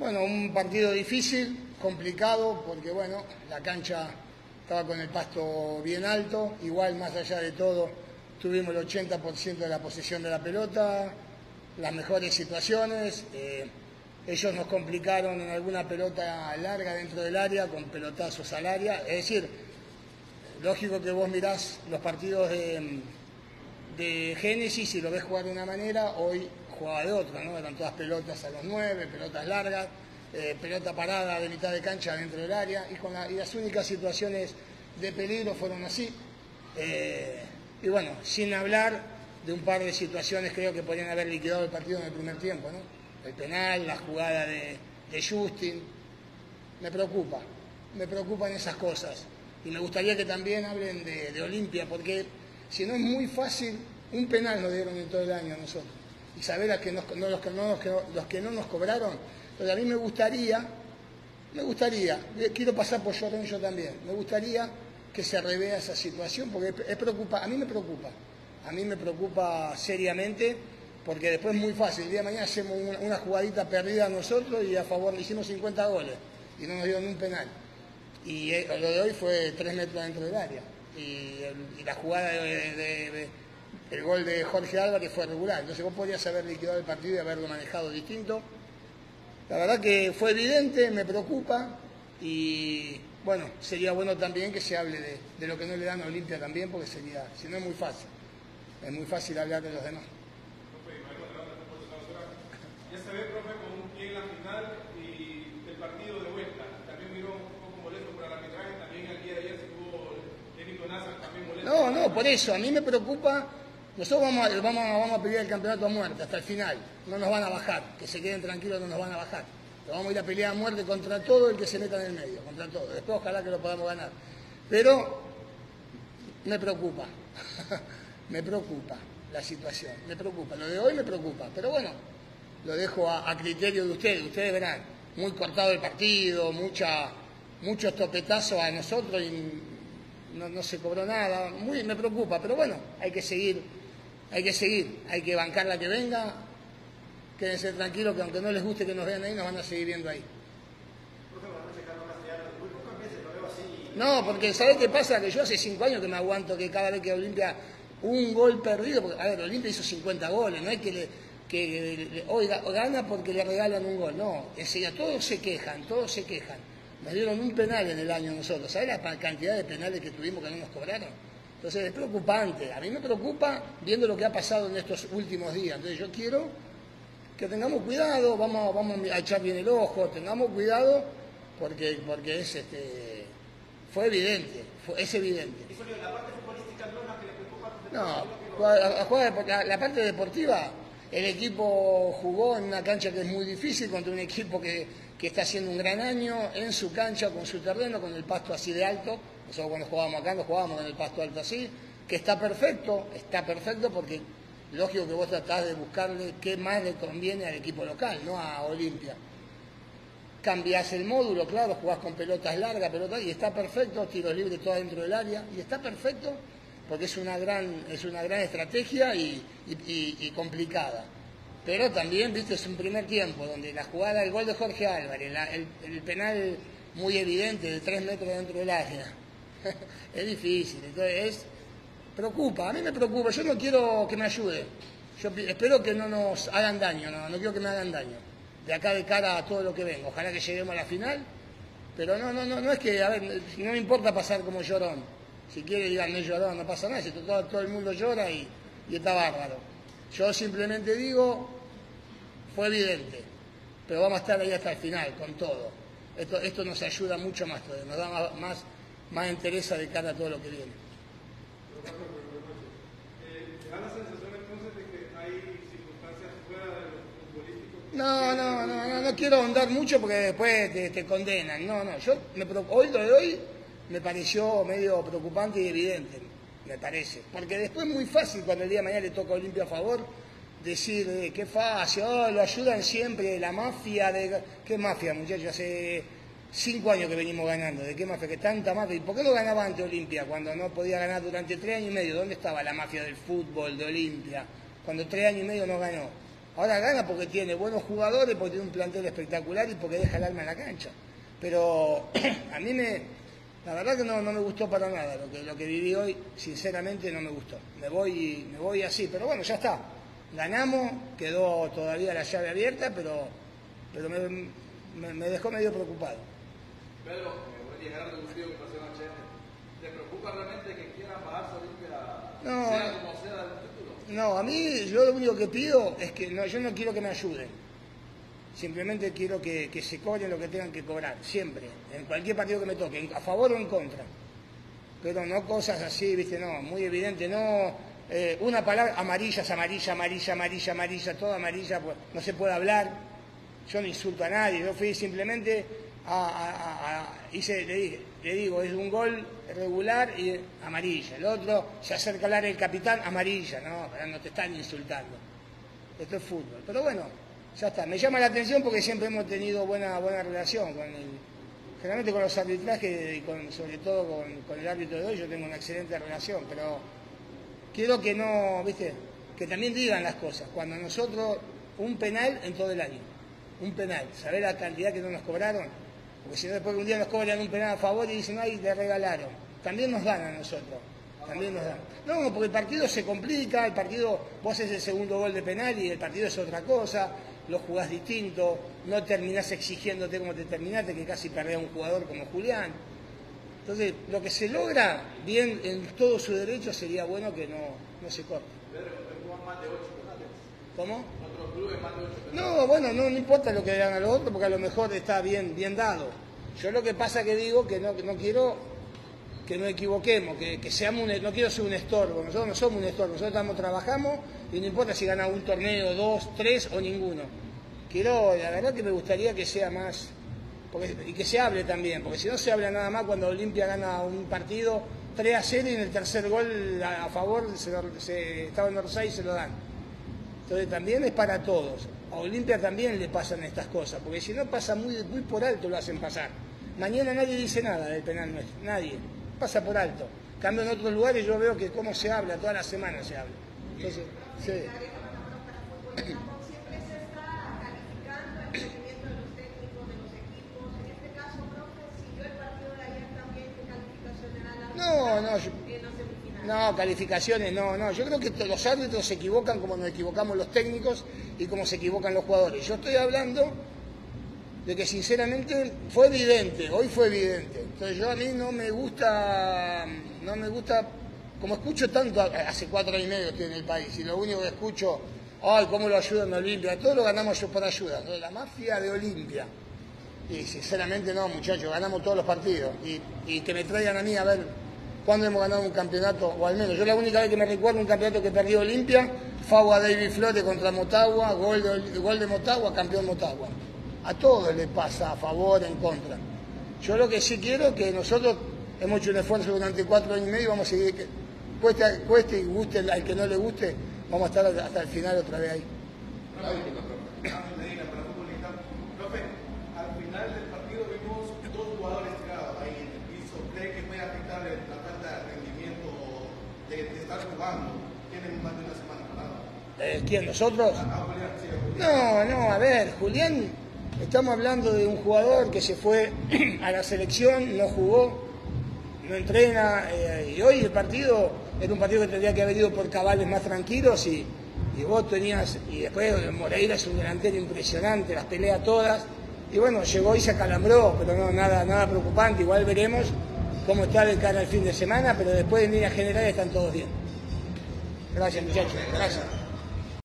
Bueno, un partido difícil, complicado, porque bueno, la cancha estaba con el pasto bien alto, igual más allá de todo, tuvimos el 80% de la posesión de la pelota, las mejores situaciones, eh, ellos nos complicaron en alguna pelota larga dentro del área, con pelotazos al área, es decir, lógico que vos mirás los partidos de, de Génesis y lo ves jugar de una manera, hoy jugaba de otra, ¿no? Eran todas pelotas a los nueve, pelotas largas, eh, pelota parada de mitad de cancha dentro del área y, con las únicas situaciones de peligro fueron así. Eh, y bueno, sin hablar de un par de situaciones creo que podrían haber liquidado el partido en el primer tiempo, ¿no? El penal, la jugada de, Justin. Me preocupa, me preocupan esas cosas. Y me gustaría que también hablen de, Olimpia, porque si no es muy fácil, un penal nos dieron en todo el año a nosotros. Y saber a que los, que no, los que no nos cobraron pero a mí me gustaría, me gustaría, quiero pasar por Llorón yo también, me gustaría que se revea esa situación porque es preocupa, a mí me preocupa, a mí me preocupa seriamente porque después es muy fácil, el día de mañana hacemos una, jugadita perdida nosotros y a favor le hicimos 50 goles y no nos dieron un penal. Y eh, lo de hoy fue tres metros dentro del área. Y, la jugada de, el gol de Jorge Álvarez fue regular. Entonces vos podrías haber liquidado el partido y haberlo manejado distinto. La verdad que fue evidente, me preocupa y bueno, sería bueno también que se hable de, lo que no le dan a Olimpia también, porque sería, si no es muy fácil, es muy fácil hablar de los demás. Ya se ve, profe, con un pie en la final y el partido de vuelta. También miró un poco molesto por el arbitraje, también el día de ayer se tuvo Eric Nazar también molesto. No, no, por eso, a mí me preocupa nosotros vamos a, vamos, vamos a pelear el campeonato a muerte hasta el final. No nos van a bajar. Que se queden tranquilos, no nos van a bajar. vamos a ir a pelear a muerte contra todo el que se meta en el medio, contra todo. Después ojalá que lo podamos ganar. Pero me preocupa. me preocupa la situación. Me preocupa. Lo de hoy me preocupa. Pero bueno, lo dejo a, criterio de ustedes. Ustedes verán. Muy cortado el partido, mucha, muchos topetazos a nosotros y no, no se cobró nada. Muy, me preocupa. Pero bueno, hay que seguir hay que seguir, hay que bancar la que venga. Quédense tranquilos que aunque no les guste que nos vean ahí, nos van a seguir viendo ahí. No, porque ¿sabés qué pasa? Que yo hace cinco años que me aguanto que cada vez que Olimpia un gol perdido, porque, a ver, Olimpia hizo 50 goles, no hay que, le, que oiga, gana porque le regalan un gol, no, enseguida, todos se quejan, todos se quejan. Nos dieron un penal en el año nosotros, ¿sabés la cantidad de penales que tuvimos que no nos cobraron? Entonces es preocupante, a mí me preocupa viendo lo que ha pasado en estos últimos días. Entonces yo quiero que tengamos cuidado, vamos, vamos a echar bien el ojo, tengamos cuidado porque, porque es este, fue evidente, es evidente. ¿Y la parte futbolística no es la que le preocupa? No, la parte deportiva, el equipo jugó en una cancha que es muy difícil contra un equipo que, que está haciendo un gran año en su cancha, con su terreno, con el pasto así de alto nosotros cuando jugábamos acá, nos jugábamos en el pasto alto así, que está perfecto, está perfecto porque lógico que vos tratás de buscarle qué más le conviene al equipo local, no a Olimpia. Cambiás el módulo, claro, jugás con pelotas largas, pelotas, y está perfecto, tiros libres todo dentro del área, y está perfecto porque es una gran, es una gran estrategia y, complicada. Pero también, viste, es un primer tiempo donde la jugada, el gol de Jorge Álvarez, el penal muy evidente de tres metros dentro del área, es difícil, entonces es, preocupa, a mí me preocupa, yo no quiero que me ayude, yo espero que no nos hagan daño, no, no quiero que me hagan daño, de acá de cara a todo lo que venga, ojalá que lleguemos a la final, pero no, no, no, no es que, a ver, no me importa pasar como llorón, si quiere digan no llorón, no pasa nada, si todo, todo el mundo llora y, y está bárbaro. Yo simplemente digo, fue evidente, pero vamos a estar ahí hasta el final, con todo. Esto, esto nos ayuda mucho más nos da más interesa de cara a todo lo que viene. No, no, no, no, no quiero ahondar mucho porque después te, condenan. No, no, yo hoy lo de hoy me pareció medio preocupante y evidente, me parece. Porque después es muy fácil cuando el día de mañana le toca Olimpia a favor decir eh, qué fácil, oh, lo ayudan siempre, la mafia de... ¿Qué mafia, muchachos? Hace cinco años que venimos ganando, ¿de qué mafia? Que tanta mafia. ¿Y por qué no ganaba ante Olimpia cuando no podía ganar durante tres años y medio? ¿Dónde estaba la mafia del fútbol de Olimpia? Cuando tres años y medio no ganó. Ahora gana porque tiene buenos jugadores, porque tiene un plantel espectacular y porque deja el alma en la cancha. Pero a mí me, la verdad que no, me gustó para nada lo que, lo viví hoy, sinceramente no me gustó. Me voy, me voy así, pero bueno, ya está. Ganamos, quedó todavía la llave abierta, pero, pero me dejó medio preocupado. Pedro. ¿Te preocupa realmente que quieran bajarse Olimpia, No, sea eh. como sea, del título? No, a mí yo lo único que pido es que no, yo no quiero que me ayuden. Simplemente quiero que, que se cobren lo que tengan que cobrar, siempre, en cualquier partido que me toque, a favor o en contra. Pero no cosas así, viste, no, muy evidente, no. eh, una palabra, amarillas, amarilla, amarilla, amarilla, amarilla, toda amarilla, pues no se puede hablar. Yo no insulto a nadie, yo fui simplemente a, a- a- le, digo, es un gol regular y amarilla. El otro, se acerca al área el capitán, amarilla, no, no te están insultando. Esto es fútbol. Pero bueno, ya está. Me llama la atención porque siempre hemos tenido buena, buena relación con el, generalmente con los arbitrajes y con, sobre todo con, el árbitro de hoy, yo tengo una excelente relación, pero quiero que no, viste, que también digan las cosas. Cuando nosotros, un penal en todo el año, un penal, ¿sabés la cantidad que no nos cobraron? Porque si no después un día nos cobran un penal a favor y dicen, ay, le regalaron. También nos dan a nosotros, también nos dan. No, porque el partido se complica, el partido, vos haces el segundo gol de penal y el partido es otra cosa, lo jugás distinto, no terminás exigiéndote como te terminaste, que casi perdés a un jugador como Julián. Entonces, lo que se logra bien en todo su derecho sería bueno que no, no se corte. ¿Cómo? Otros clubes más de 8 penales. No, bueno, no, no importa lo que le hagan a los otros, porque a lo mejor está bien, bien dado. Yo lo que pasa que digo que no, que no quiero que nos equivoquemos, que, que seamos un, no quiero ser un estorbo, nosotros no somos un estorbo, nosotros estamos, trabajamos y no importa si ganamos un torneo, dos, tres o ninguno. Quiero, la verdad que me gustaría que sea más, porque- y que se hable también, porque si no se habla nada más cuando Olimpia gana un partido 3 a 0 y en el tercer gol a, a favor se, lo- se, estaba en Orsay y se lo dan. Entonces también es para todos. A Olimpia también le pasan estas cosas, porque si no pasa muy, muy por alto lo hacen pasar. Mañana nadie dice nada del penal nuestro, nadie. Pasa por alto. Cambio en otros lugares yo veo que cómo se habla, toda la semana se habla. Entonces, sí. Siempre se está calificando el rendimiento de los técnicos, de los equipos. En este caso, profe, siguió el partido de ayer también, ¿qué calificación le da la No, no, yo- en las semifinales? No, calificaciones, no, no. Yo creo que los árbitros se equivocan como nos equivocamos los técnicos y como se equivocan los jugadores. Yo estoy hablando de que sinceramente fue evidente, hoy fue evidente. Entonces yo a mí no me gusta, no me gusta, como escucho tanto, hace cuatro años y medio estoy en el país y lo único que escucho, ay, cómo lo ayudan a Olimpia, todo lo ganamos yo por ayuda, la mafia de Olimpia. Y sinceramente no, muchachos, ganamos todos los partidos. Y, y que me traigan a mí a ver cuándo hemos ganado un campeonato, o al menos yo la única vez que me recuerdo un campeonato que perdió Olimpia, fue a David Flores contra Motagua, gol de, gol de Motagua, campeón Motagua. A todos les pasa a favor, en contra. Yo lo que sí quiero es que nosotros hemos hecho un esfuerzo durante cuatro años y medio, vamos a seguir, que cueste, cueste y guste al que no le guste, vamos a estar hasta el final otra vez ahí. Ángel Medina para futbolista. Profe, al final del partido vimos dos jugadores tirados ahí en el piso. ¿Cree que puede afectar el- la falta de rendimiento de, de estar jugando? Tienen más de una semana parado. Eh, ¿Quién? ¿Nosotros? Ah. No, no, a ver, Julián, estamos hablando de un jugador que se fue a la selección, no jugó, no entrena, eh, y hoy el partido era un partido que tendría que haber ido por cabales más tranquilos y, y vos tenías, y después Moreira es un delantero impresionante, las pelea todas, y bueno, llegó y se acalambró, pero no, nada, nada preocupante, igual veremos cómo está de cara al fin de semana, pero después de líneas generales están todos bien. 陈他喜你站起来陈